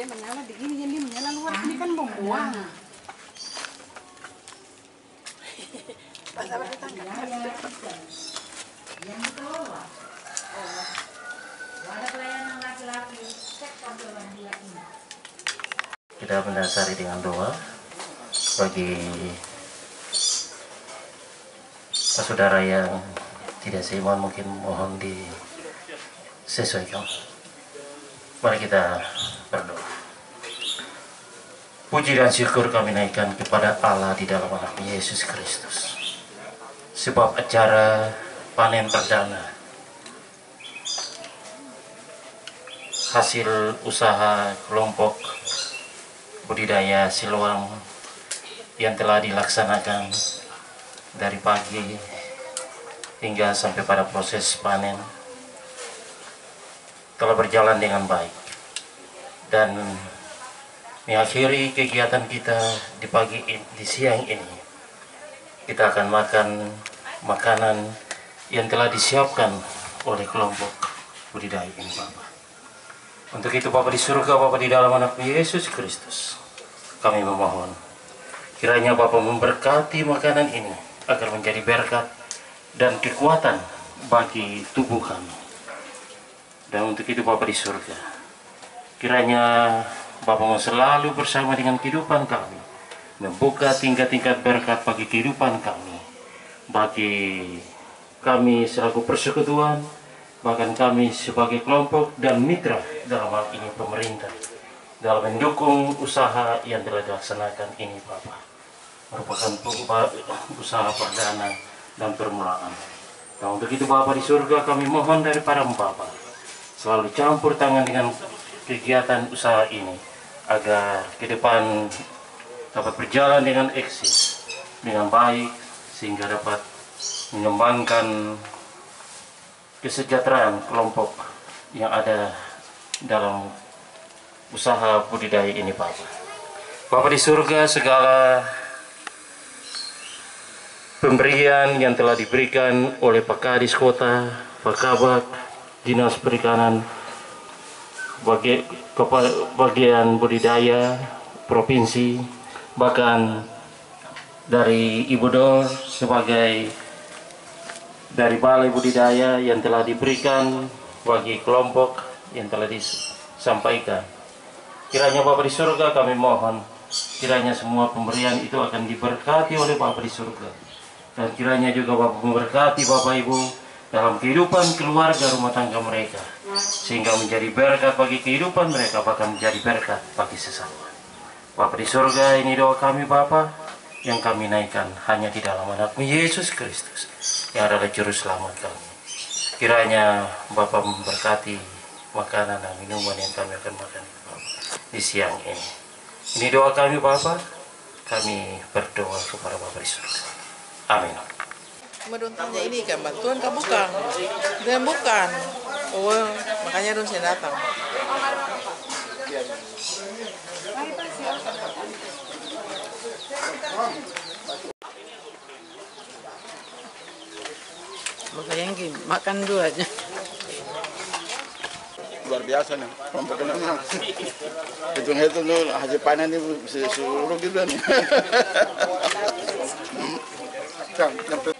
dia menyala begini yang dia menyala luar. Ini kan membuang kita mendasari dengan doa. Bagi saudara yang tidak seiman mungkin mohon disesuaikan. Mari kita berdoa puji dan syukur kami naikkan kepada Allah di dalam anak Yesus Kristus. Sebab acara panen perdana hasil usaha kelompok budidaya siluang yang telah dilaksanakan dari pagi hingga sampai pada proses panen telah berjalan dengan baik. Dan mengakhiri kegiatan kita di pagi di siang ini kita akan makan makanan yang telah disiapkan oleh kelompok budidaya ini Bapak. Untuk itu Bapak di surga, Bapak di dalam anak Yesus Kristus, kami memohon. Kiranya Bapak memberkati makanan ini agar menjadi berkat dan kekuatan bagi tubuh kami. Dan untuk itu Bapak di surga, kiranya Bapak mau selalu bersama dengan kehidupan kami, membuka tingkat-tingkat berkat bagi kehidupan kami, bagi kami selaku persekutuan, bahkan kami sebagai kelompok dan mitra dalam hal ini pemerintah. Dalam mendukung usaha yang telah dilaksanakan ini Bapak. Merupakan usaha perdana dan permulaan. Nah untuk itu Bapak di surga kami mohon daripada Bapak selalu campur tangan dengan kegiatan usaha ini agar ke depan dapat berjalan dengan eksis dengan baik sehingga dapat mengembangkan kesejahteraan kelompok yang ada dalam usaha budidaya ini Bapak. Bapak di surga segala pemberian yang telah diberikan oleh Pak Kadis Kota, Pak Kabak, Dinas Perikanan, bagi, bagian budidaya, provinsi, bahkan dari Ibu Dor sebagai dari balai budidaya yang telah diberikan bagi kelompok yang telah disampaikan. Kiranya Bapak di surga kami mohon, kiranya semua pemberian itu akan diberkati oleh Bapak di surga. Dan kiranya juga Bapak memberkati Bapak Ibu dalam kehidupan keluarga rumah tangga mereka. Sehingga menjadi berkat bagi kehidupan mereka, bahkan menjadi berkat bagi sesama. Bapak di surga ini doa kami Bapak, yang kami naikkan hanya di dalam anakmu Yesus Kristus yang adalah juru selamat kami. Kiranya Bapak memberkati makanan dan minuman yang kami akan makan di siang ini. Ini doa kami Bapak, kami berdoa kepada Bapak di surga. Amin. Meduntanya ini kan bantuan kan bukan, dan bukan. Oh, makanya dong saya datang. Bayangin, makan dua aja. luar biasa nih kelompok enam hitung hitung tuh hasil panen ini seluruh gitu nih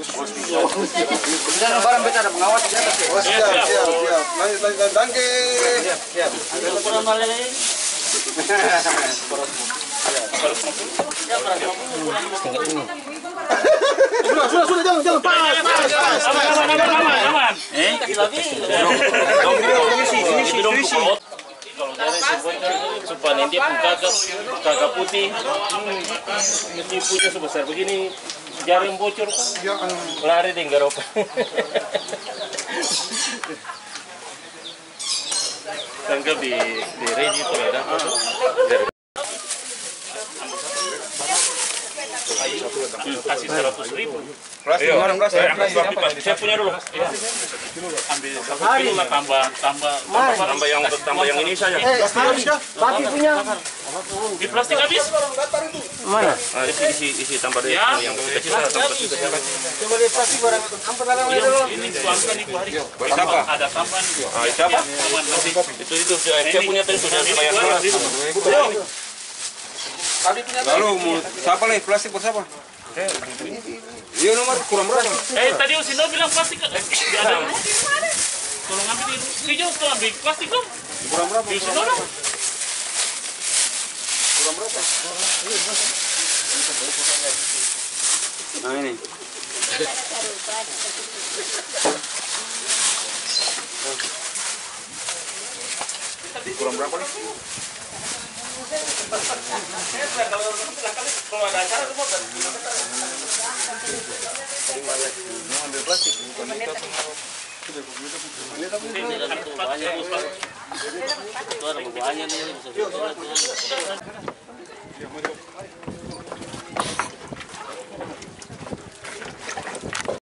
Lebaran nih. Oh, siap, siap, siap. Lanjut, lanjut, danke. Kalau dari si bocor supaya dia pun kakak kakak putih hmm, sebesar begini jaring bocor kan? Lari deh nggak ropa tangkap di di reji itu ada dari Hmm, kasih seratus ribu. plastik. saya punya dulu. Ambil satu kilo lah tambah tambah tambah, tambah yang tambah yang ini saja Papi punya. di plastik habis. Mana? Nah, isi, isi, isi tambah deh. Ya. Yang kecil tambah kecil. Coba lihat pasti barang apa dalam Iya, ini tuangkan ibu hari Siapa? ada tambahan. Ah, siapa? tambahan nanti Itu itu saya punya tadi sudah bayar. Lalu siapa nih? Plastik buat siapa? Iya nomor kurang berapa? eh tadi Usino bilang plastik eh ada tolong ambil di hijau tolong ambil plastik dong Kurang berapa? Usino dong Nah ini. Kurang berapa nih? Itu ada buahnya nih.